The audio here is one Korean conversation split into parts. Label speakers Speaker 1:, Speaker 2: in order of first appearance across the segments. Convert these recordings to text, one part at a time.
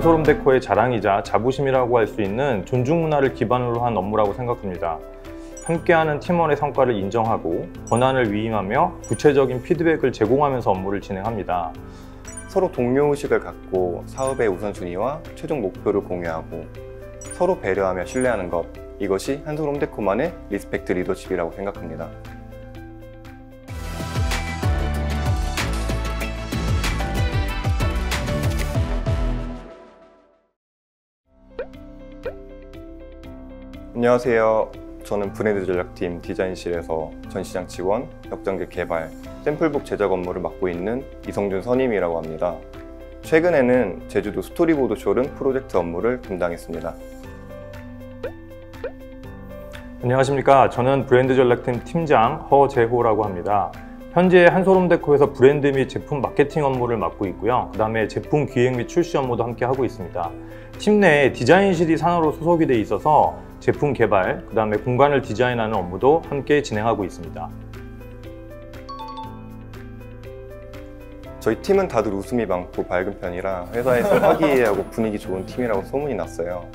Speaker 1: 한솔홈데코의 자랑이자 자부심이라고 할 수 있는 존중 문화를 기반으로 한 업무라고 생각합니다. 함께하는 팀원의 성과를 인정하고 권한을 위임하며 구체적인 피드백을 제공하면서 업무를 진행합니다.
Speaker 2: 서로 동료의식을 갖고 사업의 우선순위와 최종 목표를 공유하고 서로 배려하며 신뢰하는 것 이것이 한솔 홈데코만의 respect 리더십이라고 생각합니다. 안녕하세요. 저는 브랜드 전략팀 디자인실에서 전시장 지원, 벽장재 개발, 샘플북 제작 업무를 맡고 있는 이성준 선임이라고 합니다. 최근에는 제주도 스토리보드 쇼룸 프로젝트 업무를 담당했습니다.
Speaker 1: 안녕하십니까. 저는 브랜드 전략팀 팀장 허재호라고 합니다. 현재 한솔홈데코에서 브랜드 및 제품 마케팅 업무를 맡고 있고요. 그 다음에 제품 기획 및 출시 업무도 함께 하고 있습니다. 팀 내에 디자인실이 산하로 소속이 돼 있어서 제품 개발, 그 다음에 공간을 디자인하는 업무도 함께 진행하고 있습니다.
Speaker 2: 저희 팀은 다들 웃음이 많고 밝은 편이라 회사에서 화기애애하고 분위기 좋은 팀이라고 소문이 났어요.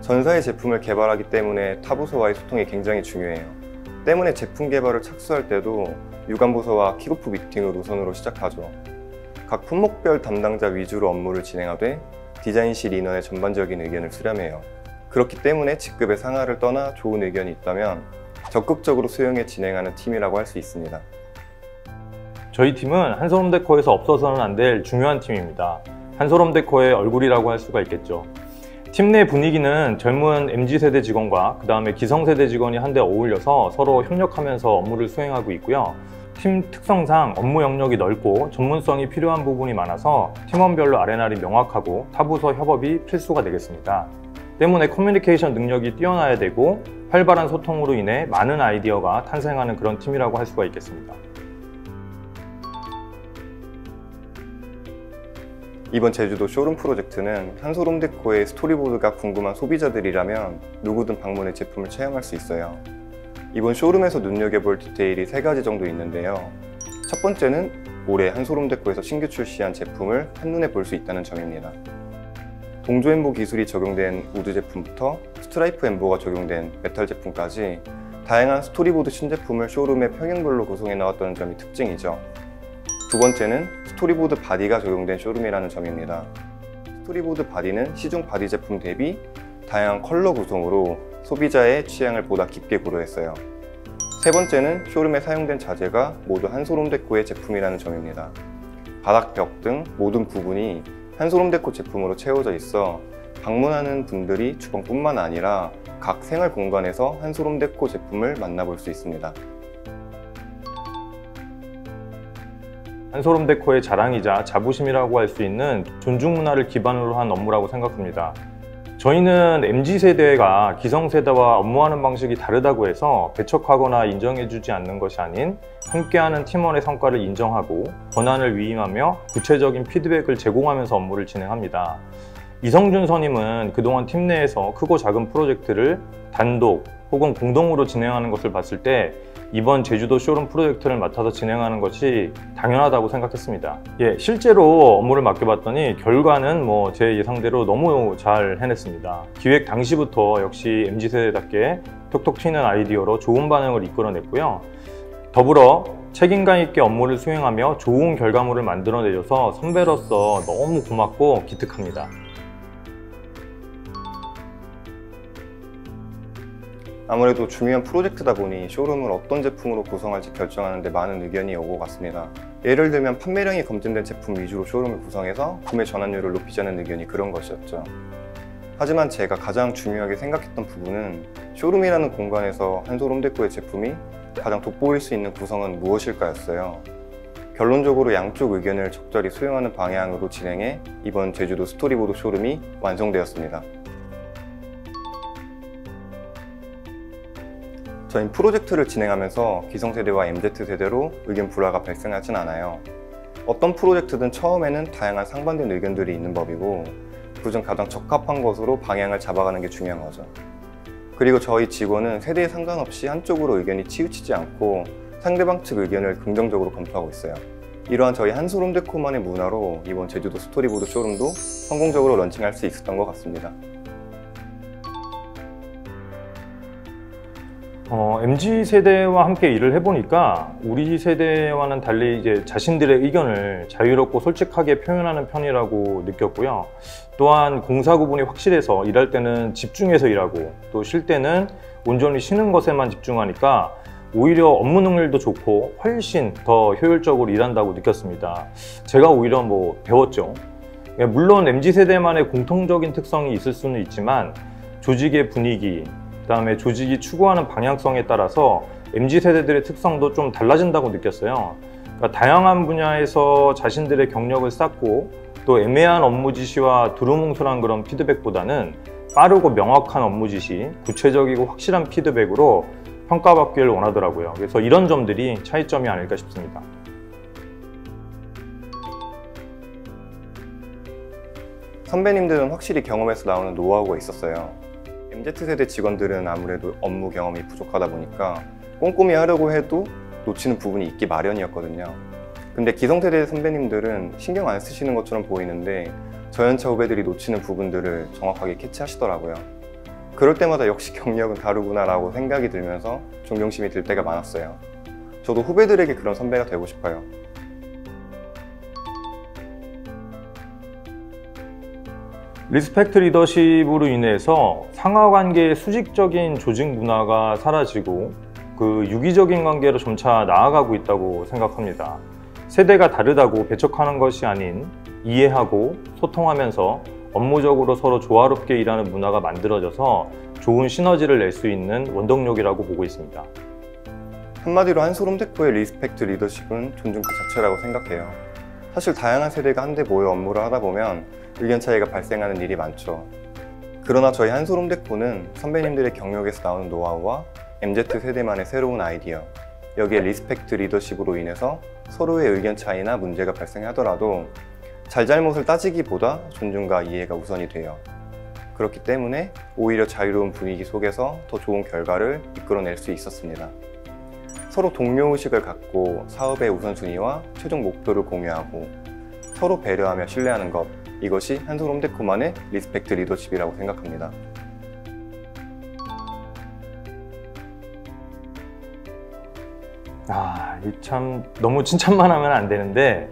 Speaker 2: 전사의 제품을 개발하기 때문에 타부서와의 소통이 굉장히 중요해요. 때문에 제품 개발을 착수할 때도 유관부서와 킥오프 미팅을 우선으로 시작하죠. 각 품목별 담당자 위주로 업무를 진행하되 디자인실 인원의 전반적인 의견을 수렴해요. 그렇기 때문에 직급의 상하를 떠나 좋은 의견이 있다면 적극적으로 수용해 진행하는 팀이라고 할 수 있습니다.
Speaker 1: 저희 팀은 한소름데코에서 없어서는 안 될 중요한 팀입니다. 한소름데코의 얼굴이라고 할 수가 있겠죠. 팀 내 분위기는 젊은 MZ세대 직원과 그 다음에 기성세대 직원이 한데 어울려서 서로 협력하면서 업무를 수행하고 있고요. 팀 특성상 업무 영역이 넓고 전문성이 필요한 부분이 많아서 팀원별로 아레날이 명확하고 타부서 협업이 필수가 되겠습니다. 때문에 커뮤니케이션 능력이 뛰어나야 되고 활발한 소통으로 인해 많은 아이디어가 탄생하는 그런 팀이라고 할 수가 있겠습니다.
Speaker 2: 이번 제주도 쇼룸 프로젝트는 한솔홈데코의 스토리보드가 궁금한 소비자들이라면 누구든 방문해 제품을 체험할 수 있어요. 이번 쇼룸에서 눈여겨볼 디테일이 세 가지 정도 있는데요. 첫 번째는 올해 한솔홈데코에서 신규 출시한 제품을 한눈에 볼 수 있다는 점입니다. 동조 엠보 기술이 적용된 우드 제품부터 스트라이프 엠보가 적용된 메탈 제품까지 다양한 스토리보드 신제품을 쇼룸의 평형별로 구성해 놨다는 점이 특징이죠. 두 번째는 스토리보드 바디가 적용된 쇼룸이라는 점입니다. 스토리보드 바디는 시중 바디 제품 대비 다양한 컬러 구성으로 소비자의 취향을 보다 깊게 고려했어요. 세 번째는 쇼룸에 사용된 자재가 모두 한소름 데코의 제품이라는 점입니다. 바닥 벽 등 모든 부분이 한소름 데코 제품으로 채워져 있어 방문하는 분들이 주방뿐만 아니라 각 생활 공간에서 한소름 데코 제품을 만나볼 수 있습니다.
Speaker 1: 한소름 데코의 자랑이자 자부심이라고 할 수 있는 존중 문화를 기반으로 한 업무라고 생각합니다. 저희는 MZ세대가 기성세대와 업무하는 방식이 다르다고 해서 배척하거나 인정해주지 않는 것이 아닌 함께하는 팀원의 성과를 인정하고 권한을 위임하며 구체적인 피드백을 제공하면서 업무를 진행합니다. 이성준 선임은 그동안 팀 내에서 크고 작은 프로젝트를 단독 혹은 공동으로 진행하는 것을 봤을 때 이번 제주도 쇼룸 프로젝트를 맡아서 진행하는 것이 당연하다고 생각했습니다. 예, 실제로 업무를 맡겨봤더니 결과는 뭐 제 예상대로 너무 잘 해냈습니다. 기획 당시부터 역시 MZ세대답게 톡톡 튀는 아이디어로 좋은 반응을 이끌어냈고요. 더불어 책임감 있게 업무를 수행하며 좋은 결과물을 만들어내줘서 선배로서 너무 고맙고 기특합니다.
Speaker 2: 아무래도 중요한 프로젝트다 보니 쇼룸을 어떤 제품으로 구성할지 결정하는데 많은 의견이 오고 갔습니다. 예를 들면 판매량이 검증된 제품 위주로 쇼룸을 구성해서 구매 전환율을 높이자는 의견이 그런 것이었죠. 하지만 제가 가장 중요하게 생각했던 부분은 쇼룸이라는 공간에서 한솔홈데코의 제품이 가장 돋보일 수 있는 구성은 무엇일까였어요. 결론적으로 양쪽 의견을 적절히 수용하는 방향으로 진행해 이번 제주도 스토리보드 쇼룸이 완성되었습니다. 저희 프로젝트를 진행하면서 기성세대와 MZ세대로 의견 불화가 발생하진 않아요. 어떤 프로젝트든 처음에는 다양한 상반된 의견들이 있는 법이고 그중 가장 적합한 것으로 방향을 잡아가는 게 중요한 거죠. 그리고 저희 직원은 세대에 상관없이 한쪽으로 의견이 치우치지 않고 상대방 측 의견을 긍정적으로 검토하고 있어요. 이러한 저희 한솔홈데코만의 문화로 이번 제주도 스토리보드 쇼룸도 성공적으로 런칭할 수 있었던 것 같습니다.
Speaker 1: 어, MZ 세대와 함께 일을 해보니까 우리 세대와는 달리 이제 자신들의 의견을 자유롭고 솔직하게 표현하는 편이라고 느꼈고요. 또한 공사 구분이 확실해서 일할 때는 집중해서 일하고 또 쉴 때는 온전히 쉬는 것에만 집중하니까 오히려 업무 능률도 좋고 훨씬 더 효율적으로 일한다고 느꼈습니다. 제가 오히려 뭐 배웠죠. 예, 물론 MZ 세대만의 공통적인 특성이 있을 수는 있지만 조직의 분위기, 그 다음에 조직이 추구하는 방향성에 따라서 MZ 세대들의 특성도 좀 달라진다고 느꼈어요. 그러니까 다양한 분야에서 자신들의 경력을 쌓고 또 애매한 업무 지시와 두루뭉술한 그런 피드백보다는 빠르고 명확한 업무 지시, 구체적이고 확실한 피드백으로 평가받기를 원하더라고요. 그래서 이런 점들이 차이점이 아닐까 싶습니다.
Speaker 2: 선배님들은 확실히 경험에서 나오는 노하우가 있었어요. MZ세대 직원들은 아무래도 업무 경험이 부족하다 보니까 꼼꼼히 하려고 해도 놓치는 부분이 있기 마련이었거든요. 근데 기성세대 선배님들은 신경 안 쓰시는 것처럼 보이는데 저연차 후배들이 놓치는 부분들을 정확하게 캐치하시더라고요. 그럴 때마다 역시 경력은 다르구나 라고 생각이 들면서 존경심이 들 때가 많았어요. 저도 후배들에게 그런 선배가 되고 싶어요.
Speaker 1: respect 리더십으로 인해서 상하 관계의 수직적인 조직 문화가 사라지고 그 유기적인 관계로 점차 나아가고 있다고 생각합니다. 세대가 다르다고 배척하는 것이 아닌 이해하고 소통하면서 업무적으로 서로 조화롭게 일하는 문화가 만들어져서 좋은 시너지를 낼 수 있는 원동력이라고 보고 있습니다.
Speaker 2: 한마디로 한솔홈데코의 respect 리더십은 존중 그 자체라고 생각해요. 사실 다양한 세대가 한데 모여 업무를 하다 보면 의견 차이가 발생하는 일이 많죠. 그러나 저희 한솔홈데코는 선배님들의 경력에서 나오는 노하우와 MZ 세대만의 새로운 아이디어, 여기에 respect 리더십으로 인해서 서로의 의견 차이나 문제가 발생하더라도 잘잘못을 따지기보다 존중과 이해가 우선이 돼요. 그렇기 때문에 오히려 자유로운 분위기 속에서 더 좋은 결과를 이끌어낼 수 있었습니다. 서로 동료의식을 갖고 사업의 우선순위와 최종 목표를 공유하고 서로 배려하며 신뢰하는 것 이것이 한솔홈데코만의 respect 리더십이라고 생각합니다.
Speaker 1: 아, 이참 너무 칭찬만 하면 안 되는데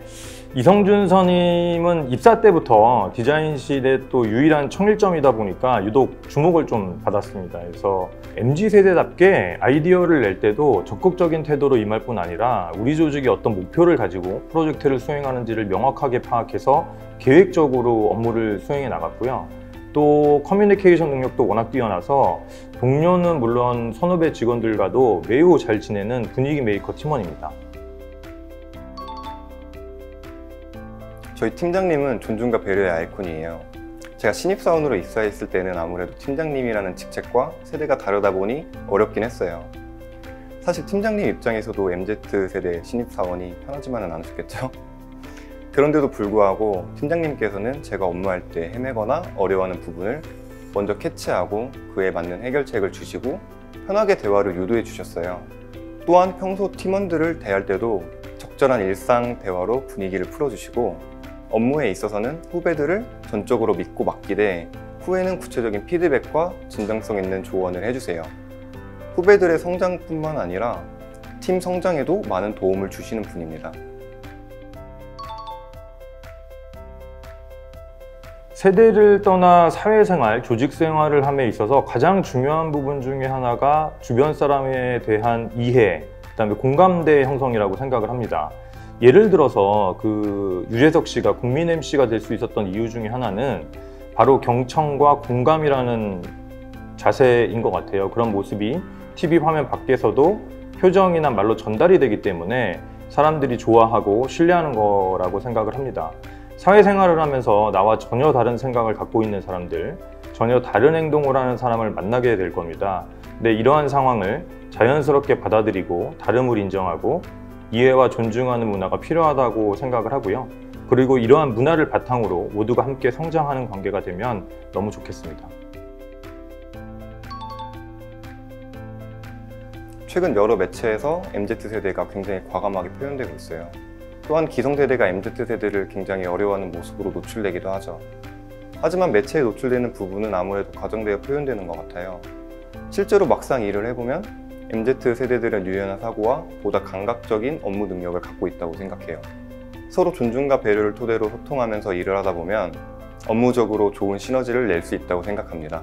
Speaker 1: 이성준 선임은 입사 때부터 디자인실의 또 유일한 청일점이다 보니까 유독 주목을 좀 받았습니다. 그래서 MZ 세대답게 아이디어를 낼 때도 적극적인 태도로 임할 뿐 아니라 우리 조직이 어떤 목표를 가지고 프로젝트를 수행하는지를 명확하게 파악해서 계획적으로 업무를 수행해 나갔고요. 또 커뮤니케이션 능력도 워낙 뛰어나서 동료는 물론 선후배 직원들과도 매우 잘 지내는 분위기 메이커 팀원입니다.
Speaker 2: 저희 팀장님은 존중과 배려의 아이콘이에요. 제가 신입사원으로 입사했을 때는 아무래도 팀장님이라는 직책과 세대가 다르다 보니 어렵긴 했어요. 사실 팀장님 입장에서도 MZ세대 신입사원이 편하지만은 않으셨겠죠? 그런데도 불구하고 팀장님께서는 제가 업무할 때 헤매거나 어려워하는 부분을 먼저 캐치하고 그에 맞는 해결책을 주시고 편하게 대화를 유도해 주셨어요. 또한 평소 팀원들을 대할 때도 적절한 일상 대화로 분위기를 풀어주시고 업무에 있어서는 후배들을 전적으로 믿고 맡기되 후에는 구체적인 피드백과 진정성 있는 조언을 해주세요. 후배들의 성장뿐만 아니라 팀 성장에도 많은 도움을 주시는 분입니다.
Speaker 1: 세대를 떠나 사회생활, 조직생활을 함에 있어서 가장 중요한 부분 중에 하나가 주변 사람에 대한 이해, 그 다음에 공감대 형성이라고 생각을 합니다. 예를 들어서 그 유재석 씨가 국민 MC가 될 수 있었던 이유 중에 하나는 바로 경청과 공감이라는 자세인 것 같아요. 그런 모습이 TV 화면 밖에서도 표정이나 말로 전달이 되기 때문에 사람들이 좋아하고 신뢰하는 거라고 생각을 합니다. 사회생활을 하면서 나와 전혀 다른 생각을 갖고 있는 사람들, 전혀 다른 행동을 하는 사람을 만나게 될 겁니다. 근데 이러한 상황을 자연스럽게 받아들이고 다름을 인정하고 이해와 존중하는 문화가 필요하다고 생각을 하고요. 그리고 이러한 문화를 바탕으로 모두가 함께 성장하는 관계가 되면 너무 좋겠습니다.
Speaker 2: 최근 여러 매체에서 MZ세대가 굉장히 과감하게 표현되고 있어요. 또한 기성세대가 MZ세대를 굉장히 어려워하는 모습으로 노출되기도 하죠. 하지만 매체에 노출되는 부분은 아무래도 과장되어 표현되는 것 같아요. 실제로 막상 일을 해보면 MZ세대들은 유연한 사고와 보다 감각적인 업무 능력을 갖고 있다고 생각해요. 서로 존중과 배려를 토대로 소통하면서 일을 하다 보면 업무적으로 좋은 시너지를 낼 수 있다고 생각합니다.